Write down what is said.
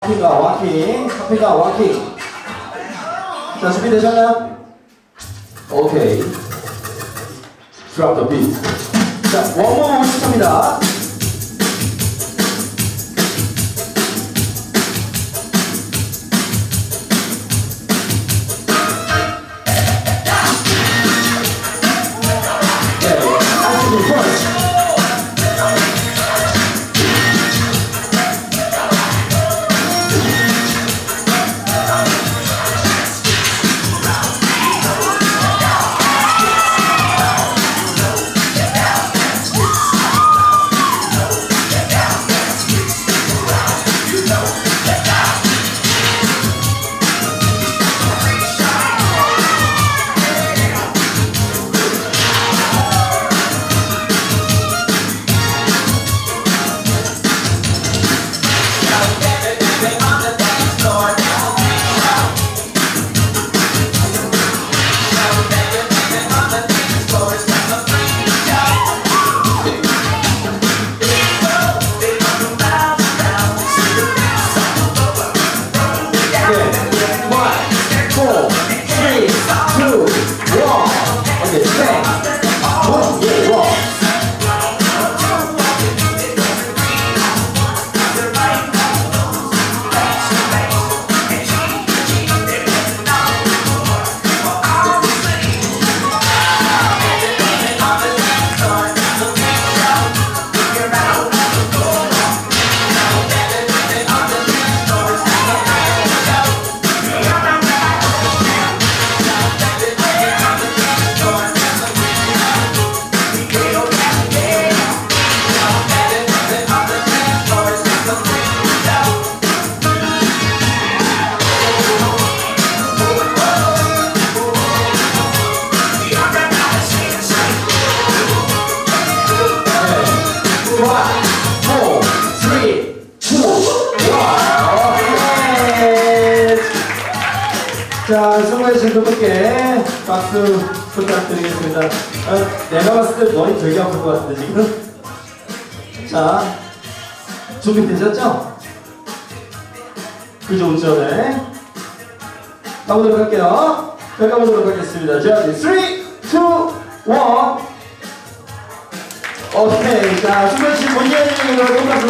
커피가 와킹, 커피가 와킹. 자, 준비되셨나요? 오케이. Drop the beat. 자, 원모 시작합니다. 자, 수고해주신 두 분께 박수 부탁드리겠습니다. 아, 내가 봤을 때 머리 되게 아플 것 같은데, 지금? 자, 준비되셨죠? 그죠, 운전에. 가보도록 할게요. 자, 가보도록 하겠습니다. 자, 3, 2, 1. 오케이. 자, 수고해주신 본인의 이름으로 똑같은